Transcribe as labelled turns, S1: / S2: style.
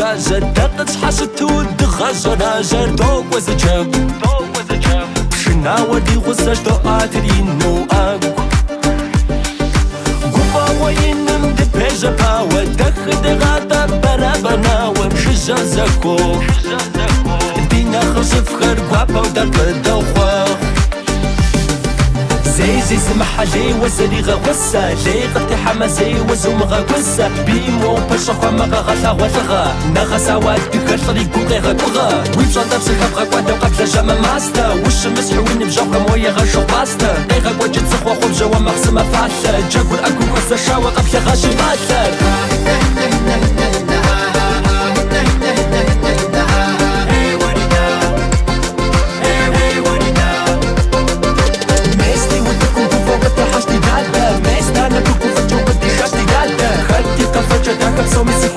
S1: غاجة دقت حشت ود غاجة راجة دوق وزجاب شنا ودي غزاش دو آترين نو أكو قوبا وينم دي بيجا باوة دخد غاتا برا بناوة مشجا زكو. دينا خشف خير قوابا ودق دوخوخ زي زي سمح لي وزري غا غسا لي غتي حماسي وزوم غسا بيمو وثغا نغا سواد كيكر طريق غي غا كوغا ويبجا دابسي غا غا كوادا قبل جاما ماستا وش مسحوين بجوكا مويا غا شو باستا أي غا كواجي تسخوا خو بجوا مغسما فاتا جاكل اكو غسا شاوا قبل غاشي باتا but so missing.